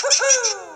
Woohoo!